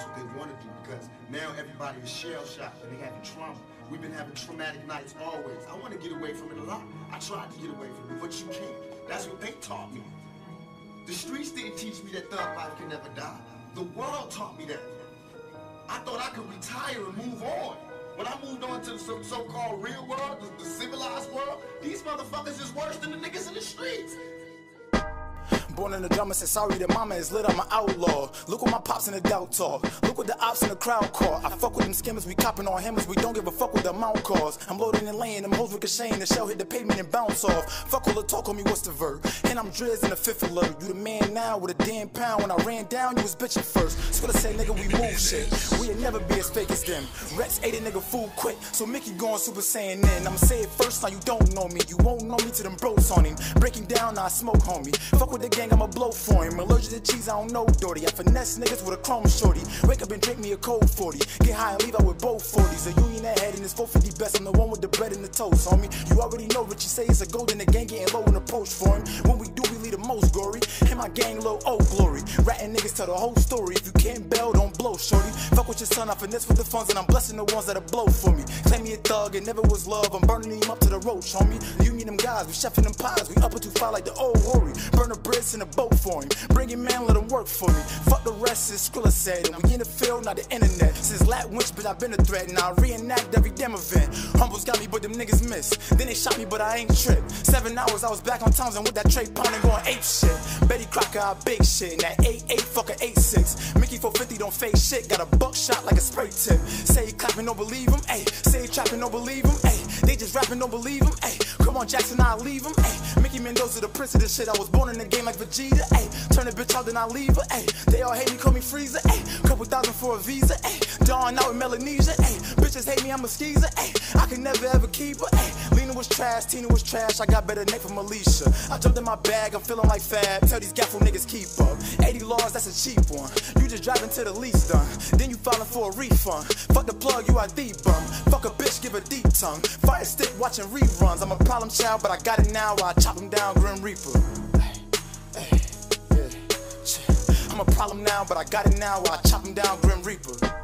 that's what they want to do because now everybody is shell shocked and they having trauma. We've been having traumatic nights always. I want to get away from it a lot. I tried to get away from it, but you can't. That's what they taught me. The streets didn't teach me that thug life can never die. The world taught me that. I thought I could retire and move on. When I moved on to the so- so-called real world, the, the civilized world, these motherfuckers is worse than the niggas in the streets. Born in the drama, said sorry that mama is lit, I'm an outlaw. Look what my pops in the doubt talk. Look what the ops in the crowd call. I fuck with them skimmers, we copping on hammers, we don't give a fuck with the amount cost. I'm loading and laying, them hoes ricocheting, the shell hit the pavement and bounce off. Fuck all the talk on me, what's the verb? And I'm Driz in the fifth alert. You the man now with a damn pound. When I ran down, you was bitching first. Skrilla say, nigga, we move shit. We'll never be as fake as them. Rex ate a nigga food quick, so Mickey going Super Saiyan then. I'ma say it first, now you don't know me. You won't know me till them bros on him. Breaking down, I smoke, homie. Fuck with the gang, I'ma blow for him. Allergic to cheese, I don't know, Dory. I finesse niggas with a chrome shorty. Wake up and drink me a cold 40. Get high and leave out with both 40s. A union ahead and it's 450 best. I'm the one with the bread and the toast, homie. You already know what you say, it's a gold in the gang getting low in the post for him. When we do, we lead the most gory. And my gang low, oh glory. Niggas tell the whole story. If you can't bail, don't blow, shorty. Fuck with your son, I finesse with the funds, and I'm blessing the ones that'll blow for me. Claim me a thug, it never was love. I'm burning him up to the roach, homie. You mean them guys, we chefing them pies. We up too far like the old Rory. Burn the bricks in a boat for him. Bring him man, let him work for me. Fuck the rest, is Skrilla said. And we in the field, not the internet. Since Lat Winch, but I've been a threat. Now I reenact every damn event. Humbles got me, but them niggas missed. Then they shot me, but I ain't tripped. Seven hours, I was back on Townsend with that tray pound and going ape shit. Betty Crocker, I big shit. And that 8 8 fuck 8 6. Mickey 450 don't fake shit. Got a buckshot like a spray tip. Say he clapping, don't believe him. Ayy, say he trapping, don't believe him. Ayy, they just rapping, don't believe him. Ayy, come on, Jackson, I'll leave him. Ayy, Mickey Mendoza, the prince of this shit. I was born in the game like Vegeta. Ayy, turn a bitch out, then I leave her. Ayy, they all hate me, call me Frieza. Ayy, couple thousand for a visa. Ayy, dawn out with Melanesia. Ayy, bitches hate me, I'm a skeezer. Ayy, I can never ever keep her. Ayy, Lena was trash, Tina was trash. I got better name from Alicia. I jumped in my bag, I'm feeling like Fab. Tell these gaffle niggas keep up. 80 laws, that's a cheap one. You just driving to the lease done. Then you filing for a refund. Fuck the plug, you ID bum. Fuck a bitch, give a deep tongue. Fire stick watching reruns. I'm a problem child, but I got it now. I chop him down, Grim Reaper. I'm a problem now, but I got it now. I chop him down, Grim Reaper.